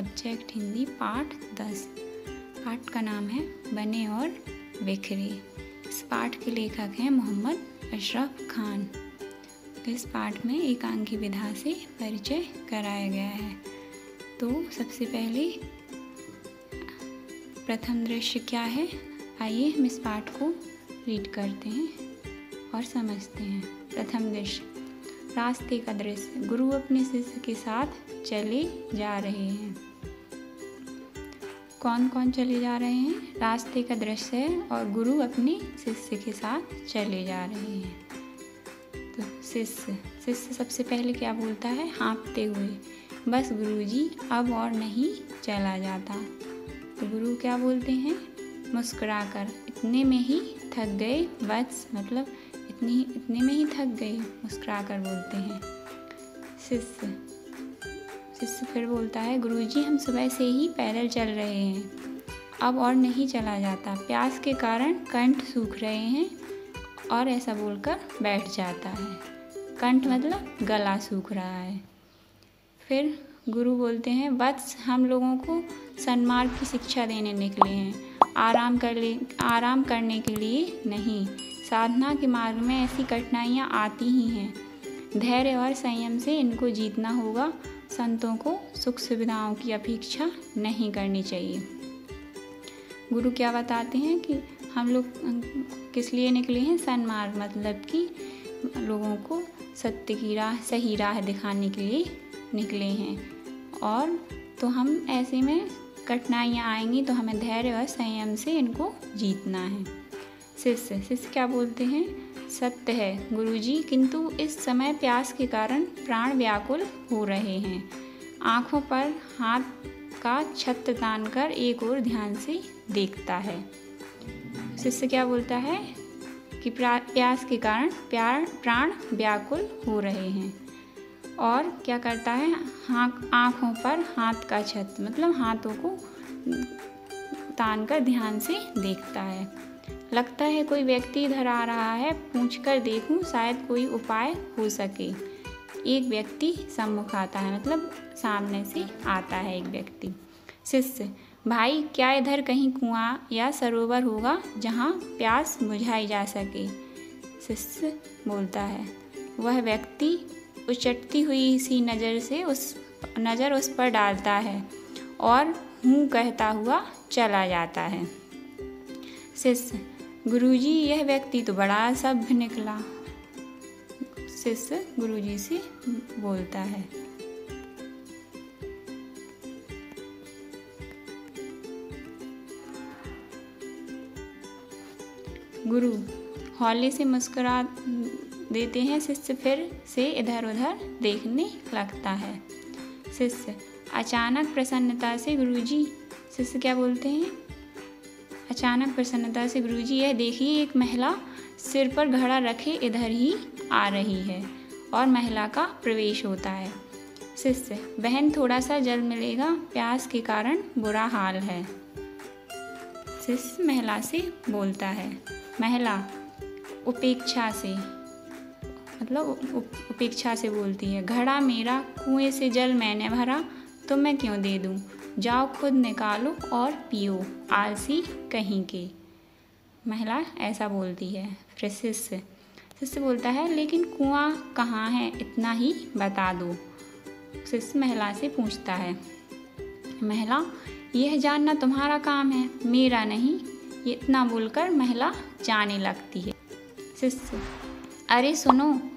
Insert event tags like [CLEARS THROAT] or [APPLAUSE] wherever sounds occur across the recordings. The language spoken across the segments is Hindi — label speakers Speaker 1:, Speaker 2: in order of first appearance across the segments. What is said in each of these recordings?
Speaker 1: सब्जेक्ट हिंदी पाठ दस। पाठ का नाम है बने और बिखरे। इस पाठ के लेखक हैं मोहम्मद अशरफ खान। इस पाठ में एकांकी विधा से परिचय कराया गया है। तो सबसे पहले प्रथम दृश्य क्या है? आइए हम इस पाठ को रीड करते हैं और समझते हैं। प्रथम दृश्य। रास्ते का दृश्य। गुरु अपने शिष्य के साथ चले जा रहे हैं। कौन कौन चले जा रहे हैं? रास्ते का दृश्य है और गुरु अपने शिष्य के साथ चले जा रहे हैं। तो शिष्य शिष्य सबसे पहले क्या बोलता है? हाँपते हुए। बस गुरुजी, अब और नहीं चला जाता। तो गुरु क्या बोलते हैं? मुस्करा कर इतने में ही थक गए, बस मतलब इतनी, इतने में ही थक गए मुस्कुरा कर बोलते हैं। शिष्य शिष्य फिर बोलता है, गुरुजी, हम सुबह से ही पैदल चल रहे हैं। अब और नहीं चला जाता। प्यास के कारण कंठ सूख रहे हैं और ऐसा बोलकर बैठ जाता है। कंठ मतलब गला सूख रहा है। फिर गुरु बोलते हैं, वत्स, हम लोगों को सन्मार्ग की शिक्षा देने निकले हैं। आराम कर ले, आराम करने के लिए नहीं। साधना के मार्ग में ऐसी कठिनाइयाँ आती ही हैं। धैर्य और संयम से इनको जीतना होगा संतों को सुख सुविधाओं की अपेक्षा नहीं करनी चाहिए। गुरु क्या बताते हैं कि हम लोग किस लिए निकले हैं? सन्मार्ग मतलब कि लोगों को सत्य की राह, सही राह दिखाने के लिए निकले हैं। और तो हम ऐसे में कठिनाइयाँ आएँगी तो हमें धैर्य और संयम से इनको जीतना है। शिष्य शिष्य क्या बोलते हैं? सत्य है। गुरुजी, किंतु इस समय प्यास के कारण प्राण व्याकुल हो रहे हैं। आँखों पर हाथ का छत तान कर एक और ध्यान से देखता है। शिष्य क्या बोलता है? कि प्यास के कारण प्यार, प्राण व्याकुल हो रहे हैं। और क्या करता है? आँखों पर हाथ का छत मतलब हाथों को तान कर ध्यान से देखता है। लगता है कोई व्यक्ति इधर आ रहा है, पूछ कर देखूँ, शायद कोई उपाय हो सके। एक व्यक्ति सम्मुख आता है मतलब सामने से आता है एक व्यक्ति। शिष्य, भाई, क्या इधर कहीं कुआँ या सरोवर होगा जहाँ प्यास बुझाई जा सके? शिष्य बोलता है, वह व्यक्ति उचटती हुई सी नज़र से उस, नज़र उस पर डालता है और हूँ कहता हुआ चला जाता है। शिष्य गुरुजी, यह व्यक्ति तो बड़ा सभ्य निकला। शिष्य गुरुजी से बोलता है। गुरु, हौले से मुस्कुरा देते हैं शिष्य, फिर से इधर उधर देखने लगता है। शिष्य, अचानक प्रसन्नता से गुरुजी, शिष्य क्या बोलते हैं? अचानक प्रसन्नता से गुरुजी, यह देखिए, एक महिला सिर पर घड़ा रखे इधर ही आ रही है और महिला का प्रवेश होता है। शिष्य, बहन थोड़ा सा जल मिलेगा, प्यास के कारण बुरा हाल है। शिष्य महिला से बोलता है, महिला, उपेक्षा से मतलब उपेक्षा से बोलती है, घड़ा मेरा कुएँ से जल मैंने भरा तो मैं क्यों दे दूँ? जाओ खुद निकालो और पियो, आलसी कहीं के। महिला ऐसा बोलती है, फिर शिष्य। शिष्य बोलता है, लेकिन कुआँ कहाँ है, इतना ही बता दो। शिष्य महिला से पूछता है, महिला, यह जानना तुम्हारा काम है, मेरा नहीं, इतना बोलकर महिला जाने लगती है। शिष्य, अरे सुनो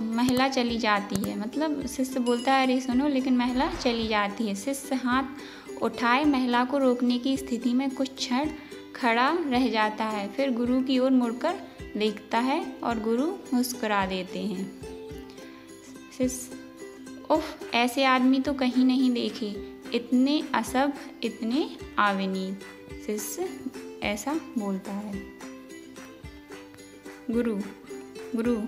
Speaker 1: महिला चली जाती है। मतलब शिष्य बोलता है, अरे सुनो, लेकिन महिला चली जाती है। शिष्य हाथ उठाए महिला को रोकने की स्थिति में कुछ क्षण खड़ा रह जाता है। फिर गुरु की ओर मुड़कर देखता है और गुरु मुस्कुरा देते हैं। शिष्य, उफ, ऐसे आदमी तो कहीं नहीं देखे। इतने असभ इतने आविनीत शिष्य ऐसा बोलता है। गुरु गुरु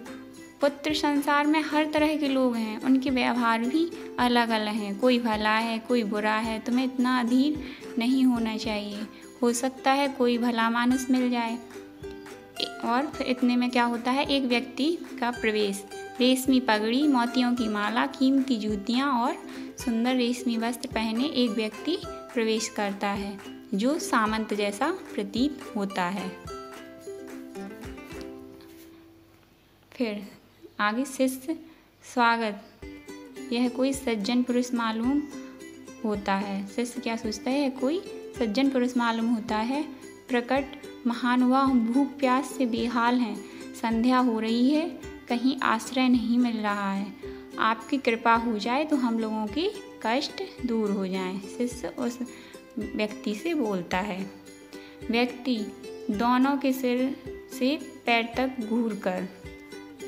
Speaker 1: पुत्र संसार में हर तरह के लोग हैं। उनके व्यवहार भी अलग अलग हैं। कोई भला है, कोई बुरा है। तुम्हें इतना अधीर नहीं होना चाहिए। हो सकता है कोई भला मानस मिल जाए। और इतने में क्या होता है? एक व्यक्ति का प्रवेश। रेशमी पगड़ी, मोतियों की माला, कीमती जूतियाँ और सुंदर रेशमी वस्त्र पहने एक व्यक्ति प्रवेश करता है, जो सामंत जैसा प्रतीत होता है। फिर आगे शिष्य, स्वागत। यह कोई सज्जन पुरुष मालूम होता है। शिष्य क्या सोचता है कोई सज्जन पुरुष मालूम होता है। प्रकट महानुभाव भूख प्यास से बेहाल हैं। संध्या हो रही है, कहीं आश्रय नहीं मिल रहा है। आपकी कृपा हो जाए तो हम लोगों की कष्ट दूर हो जाएँ, शिष्य उस व्यक्ति से बोलता है। व्यक्ति दोनों के सिर से पैर तक घूर कर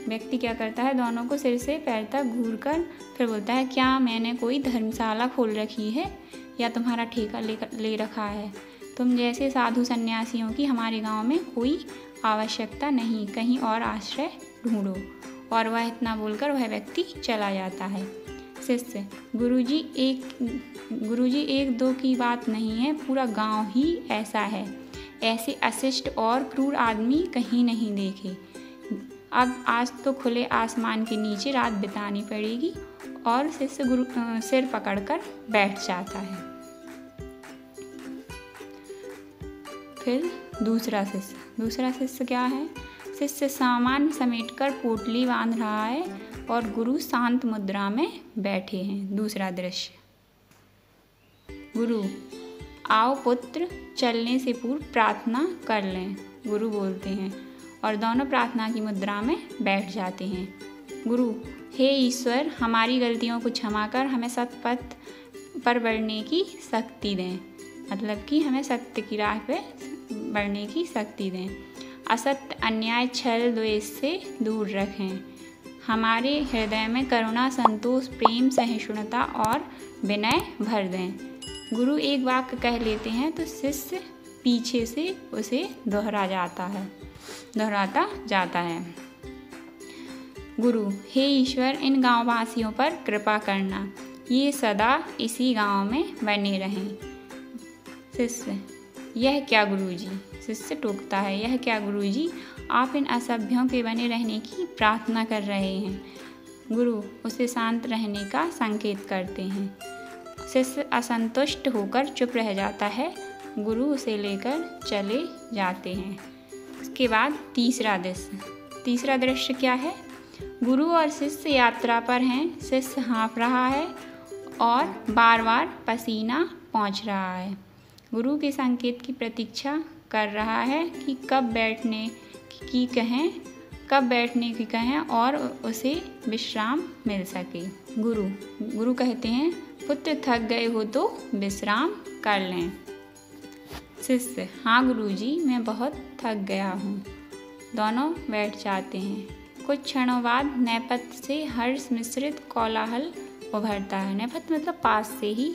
Speaker 1: व्यक्ति क्या करता है, दोनों को सिर से पैर तक घूर कर फिर बोलता है, क्या मैंने कोई धर्मशाला खोल रखी है या तुम्हारा ठेका ले ले रखा है? तुम जैसे साधु सन्यासियों की हमारे गाँव में कोई आवश्यकता नहीं, कहीं और आश्रय ढूंढो। और वह इतना बोलकर वह व्यक्ति चला जाता है। शिष्य, गुरुजी, एक गुरुजी, एक दो की बात नहीं है, पूरा गाँव ही ऐसा है। ऐसे अशिष्ट और क्रूर आदमी कहीं नहीं देखे। अब आज तो खुले आसमान के नीचे रात बितानी पड़ेगी और शिष्य गुरु सिर पकड़कर बैठ जाता है। फिर दूसरा शिष्य। दूसरा शिष्य क्या है? शिष्य सामान समेटकर पोटली बाँध रहा है और गुरु शांत मुद्रा में बैठे हैं। दूसरा दृश्य। गुरु, आओ पुत्र, चलने से पूर्व प्रार्थना कर लें। गुरु बोलते हैं और दोनों प्रार्थना की मुद्रा में बैठ जाते हैं। गुरु, हे ईश्वर, हमारी गलतियों को क्षमा कर, हमें सतपथ पर बढ़ने की शक्ति दें। मतलब कि हमें सत्य की राह पे बढ़ने की शक्ति दें। असत्य, अन्याय, छल, द्वेष से दूर रखें। हमारे हृदय में करुणा, संतोष, प्रेम, सहिष्णुता और विनय भर दें। गुरु एक वाक्य कह लेते हैं तो शिष्य पीछे से उसे दोहरा जाता है। दोहराता जाता है। गुरु, हे ईश्वर, इन गाँव वासियों पर कृपा करना। ये सदा इसी गाँव में बने रहें। शिष्य, यह क्या गुरुजी? शिष्य टोकता है, यह क्या गुरुजी? आप इन असभ्यों के बने रहने की प्रार्थना कर रहे हैं। गुरु, उसे शांत रहने का संकेत करते हैं। शिष्य असंतुष्ट होकर चुप रह जाता है। गुरु उसे लेकर चले जाते हैं। उसके बाद तीसरा दृश्य। तीसरा दृश्य क्या है? गुरु और शिष्य यात्रा पर हैं। शिष्य हाँफ रहा है और बार बार पसीना पहुँच रहा है। गुरु के संकेत की प्रतीक्षा कर रहा है कि कब बैठने की कहें, कब बैठने की कहें और उसे विश्राम मिल सके। गुरु गुरु कहते हैं, पुत्र थक गए हो तो विश्राम कर लें। शिष्य हाँ गुरु जी मैं बहुत थक गया हूँ। दोनों बैठ जाते हैं। कुछ क्षणों बाद नेपथ्य से हर्ष मिश्रित कोलाहल उभरता है। नेपथ्य मतलब पास से ही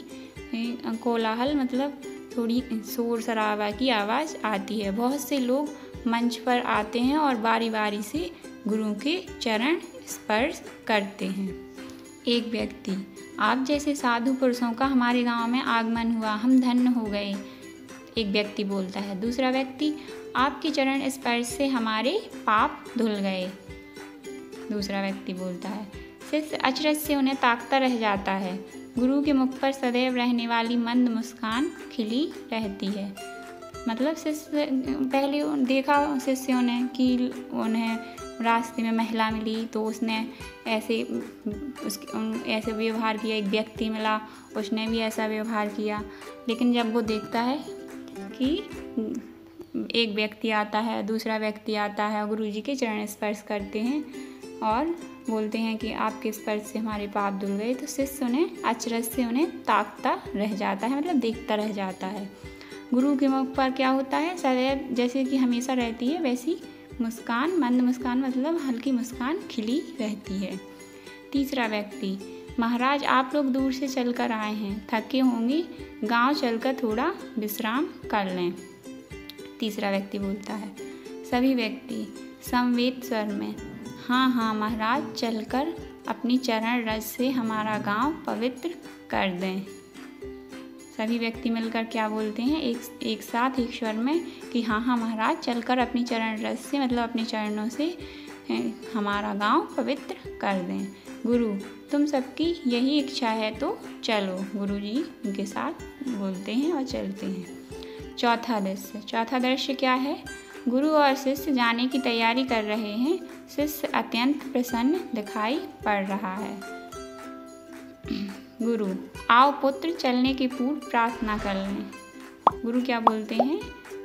Speaker 1: कोलाहल मतलब थोड़ी शोर शराबा की आवाज़ आती है। बहुत से लोग मंच पर आते हैं और बारी बारी से गुरु के चरण स्पर्श करते हैं। एक व्यक्ति, आप जैसे साधु पुरुषों का हमारे गाँव में आगमन हुआ, हम धन्य हो गए। एक व्यक्ति बोलता है। दूसरा व्यक्ति आपके चरण स्पर्श से हमारे पाप धुल गए। दूसरा व्यक्ति बोलता है, शिष्य अचरज से उन्हें ताकता रह जाता है। गुरु के मुख पर सदैव रहने वाली मंद मुस्कान खिली रहती है। मतलब शिष्य, पहले देखा शिष्यों ने कि उन्हें रास्ते में महिला मिली तो उसने ऐसे उस ऐसे व्यवहार किया, एक व्यक्ति मिला, उसने भी ऐसा व्यवहार किया। लेकिन जब वो देखता है कि एक व्यक्ति आता है, दूसरा व्यक्ति आता है गुरु जी के चरण स्पर्श करते हैं और बोलते हैं कि आपके स्पर्श से हमारे पाप धुल गए। तो शिष्य उन्हें अचरज से उन्हें ताकता रह जाता है मतलब देखता रह जाता है। गुरु के मुख पर क्या होता है? सदैव जैसे कि हमेशा रहती है, वैसी मुस्कान, मंद मुस्कान मतलब हल्की मुस्कान खिली रहती है। तीसरा व्यक्ति, महाराज, आप लोग दूर से चलकर आए हैं, थके होंगे, गाँव चलकर थोड़ा विश्राम कर लें। तीसरा व्यक्ति बोलता है, सभी व्यक्ति, संवेद स्वर में हाँ हाँ महाराज, चलकर अपनी चरण रज से हमारा गाँव पवित्र कर दें। सभी व्यक्ति मिलकर क्या बोलते हैं? एक एक साथ, एक स्वर में कि हाँ हाँ महाराज, चलकर अपनी चरण रज से मतलब अपने चरणों से हमारा गाँव पवित्र कर दें। गुरु, तुम सबकी यही इच्छा है तो चलो। गुरु जी उनके साथ बोलते हैं और चलते हैं। चौथा दृश्य। चौथा दृश्य क्या है? गुरु और शिष्य जाने की तैयारी कर रहे हैं। शिष्य अत्यंत प्रसन्न दिखाई पड़ रहा है। [CLEARS THROAT] गुरु, आओ पुत्र चलने के पूर्व प्रार्थना कर लें। गुरु क्या बोलते हैं?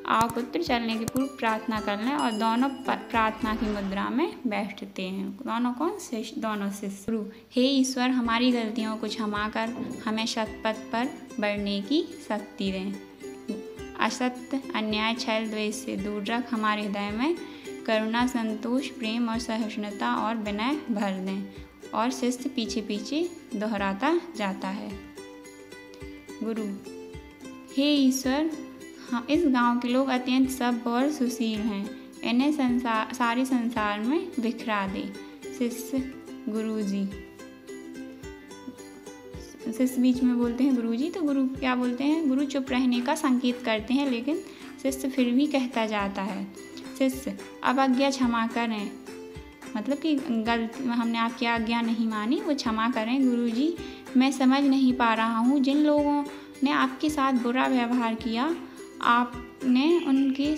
Speaker 1: आओ पुत्र चलने के पूर्व प्रार्थना कर लें और दोनों प्रार्थना की मुद्रा में बैठते हैं। दोनों कौन? शिष्य, दोनों शिष्य। गुरु, हे ईश्वर, हमारी गलतियों को क्षमा कर, हमें सतपथ पर बढ़ने की शक्ति दें। असत्य, अन्याय छल द्वेष से दूर रख हमारे हृदय में करुणा, संतोष, प्रेम और सहिष्णुता और विनय भर दें और शिष्य पीछे पीछे दोहराता जाता है। गुरु, हे ईश्वर हाँ इस गाँव के लोग अत्यंत सभ्य और सुशील हैं। इन्हें संसार, सारे संसार में बिखरा दे। शिष्य गुरु जी शिष्य बीच में बोलते हैं गुरु जी तो गुरु क्या बोलते हैं? गुरु चुप रहने का संकेत करते हैं, लेकिन शिष्य फिर भी कहता जाता है। शिष्य, अब आज्ञा क्षमा करें। मतलब कि गलती, हमने आपकी आज्ञा नहीं मानी, वो क्षमा करें। गुरु जी मैं समझ नहीं पा रहा हूँ, जिन लोगों ने आपके साथ बुरा व्यवहार किया, आपने उनके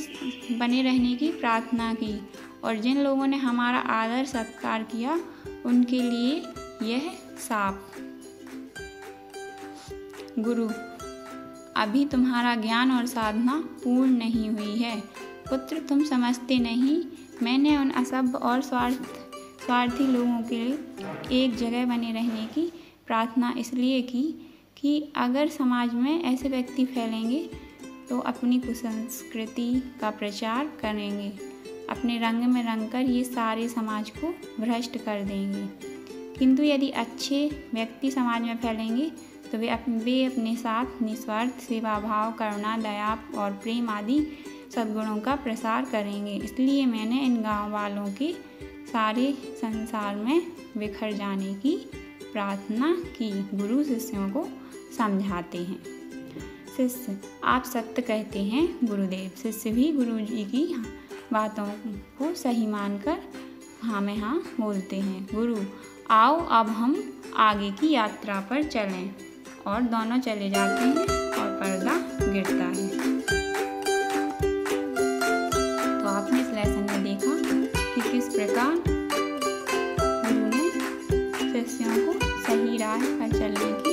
Speaker 1: बने रहने की प्रार्थना की, और जिन लोगों ने हमारा आदर सत्कार किया, उनके लिए यह साप गुरु। अभी तुम्हारा ज्ञान और साधना पूर्ण नहीं हुई है। पुत्र, तुम समझते नहीं। मैंने उन असभ्य और स्वार्थ, स्वार्थी लोगों के लिए एक जगह बने रहने की प्रार्थना इसलिए की कि अगर समाज में ऐसे व्यक्ति फैलेंगे तो अपनी कुसंस्कृति का प्रचार करेंगे। अपने रंग में रंग कर ये सारे समाज को भ्रष्ट कर देंगे। किंतु यदि अच्छे व्यक्ति समाज में फैलेंगे तो वे अपने वे अपने साथ निस्वार्थ सेवा, भाव, करुणा, दया और प्रेम आदि सद्गुणों का प्रसार करेंगे। इसलिए मैंने इन गाँव वालों के सारे संसार में बिखर जाने की प्रार्थना की। गुरु शिष्यों को समझाते हैं। शिष्य, आप सत्य कहते हैं, गुरुदेव। शिष्य भी गुरु जी की बातों को सही मानकर हाँ में हाँ बोलते हैं। गुरु, आओ अब हम आगे की यात्रा पर चलें। और दोनों चले जाते हैं और पर्दा गिरता है। तो आपने इस लेसन में देखा कि किस प्रकार उन्होंने सस्यों को सही राह पर चलने की